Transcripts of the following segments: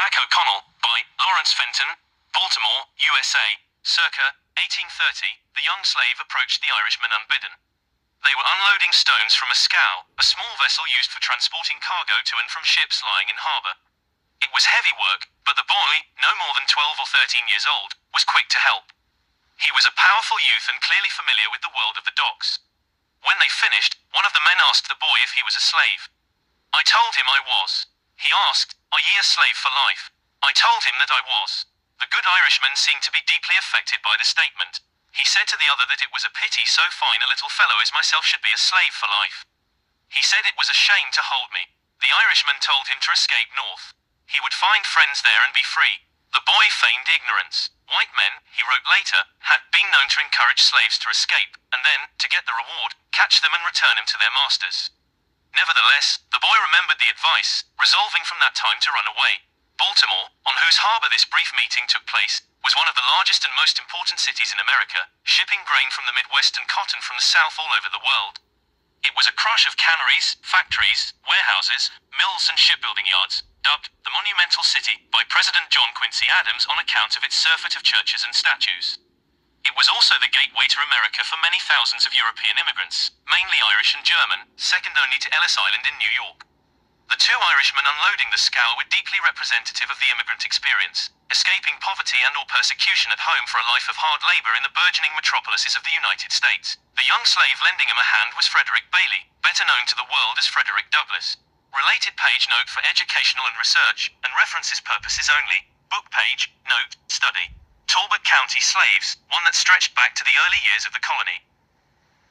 Black O'Connell by Laurence Fenton, Baltimore, USA, circa 1830, the young slave approached the Irishman unbidden. They were unloading stones from a scow, a small vessel used for transporting cargo to and from ships lying in harbour. It was heavy work, but the boy, no more than 12 or 13 years old, was quick to help. He was a powerful youth and clearly familiar with the world of the docks. When they finished, one of the men asked the boy if he was a slave. I told him I was. He asked, are ye a slave for life? I told him that I was. The good Irishman seemed to be deeply affected by the statement. He said to the other that it was a pity so fine a little fellow as myself should be a slave for life. He said it was a shame to hold me. The Irishman told him to escape north. He would find friends there and be free. The boy feigned ignorance. White men, he wrote later, had been known to encourage slaves to escape, and then, to get the reward, catch them and return them to their masters. Nevertheless, the boy remembered the advice, resolving from that time to run away. Baltimore, on whose harbor this brief meeting took place, was one of the largest and most important cities in America, shipping grain from the Midwest and cotton from the South all over the world. It was a crush of canneries, factories, warehouses, mills, and shipbuilding yards, dubbed the Monumental City by President John Quincy Adams on account of its surfeit of churches and statues. It was also the gateway to America for many thousands of European immigrants, mainly Irish and German, second only to Ellis Island in New York. The two Irishmen unloading the scow were deeply representative of the immigrant experience, escaping poverty and or persecution at home for a life of hard labor in the burgeoning metropolises of the United States. The young slave lending him a hand was Frederick Bailey, better known to the world as Frederick Douglass. Related page note for educational and research, and references purposes only. Book page, note, study. Talbot County slaves, one that stretched back to the early years of the colony.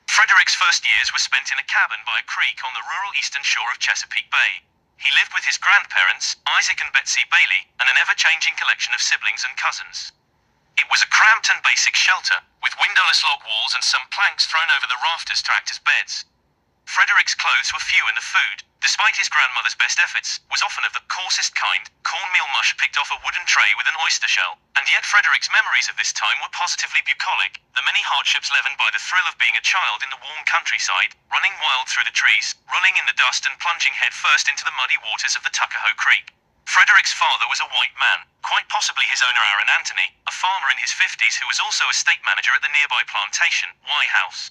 Frederick's first years were spent in a cabin by a creek on the rural eastern shore of Chesapeake Bay. He lived with his grandparents, Isaac and Betsy Bailey, and an ever changing collection of siblings and cousins. It was a cramped and basic shelter, with windowless log walls and some planks thrown over the rafters to act as beds. Frederick's clothes were few and the food, despite his grandmother's best efforts, was often of the coarsest kind, cornmeal mush picked off a wooden tray with an oyster shell. Yet Frederick's memories of this time were positively bucolic, the many hardships leavened by the thrill of being a child in the warm countryside, running wild through the trees, rolling in the dust and plunging headfirst into the muddy waters of the Tuckahoe Creek. Frederick's father was a white man, quite possibly his owner Aaron Anthony, a farmer in his 50s who was also a state manager at the nearby plantation, Wye House.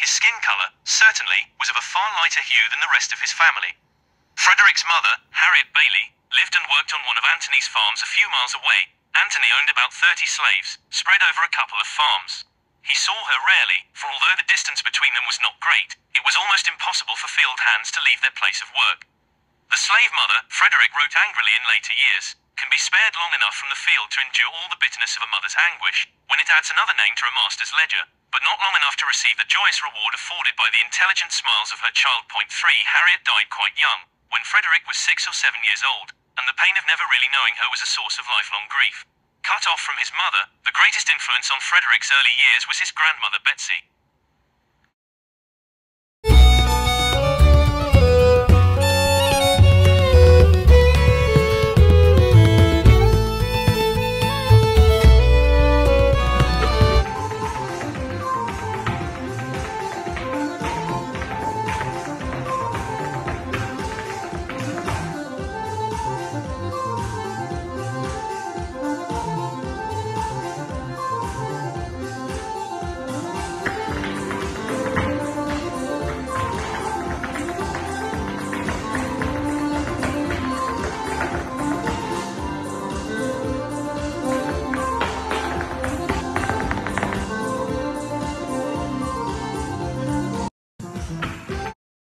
His skin color, certainly, was of a far lighter hue than the rest of his family. Frederick's mother, Harriet Bailey, lived and worked on one of Anthony's farms a few miles away. Anthony owned about 30 slaves, spread over a couple of farms. He saw her rarely, for although the distance between them was not great, it was almost impossible for field hands to leave their place of work. The slave mother, Frederick wrote angrily in later years, can be spared long enough from the field to endure all the bitterness of a mother's anguish, when it adds another name to a master's ledger, but not long enough to receive the joyous reward afforded by the intelligent smiles of her child. Point three Harriet died quite young, when Frederick was six or seven years old, and the pain of never really knowing her was a source of lifelong grief. Cut off from his mother, the greatest influence on Frederick's early years was his grandmother Betsy.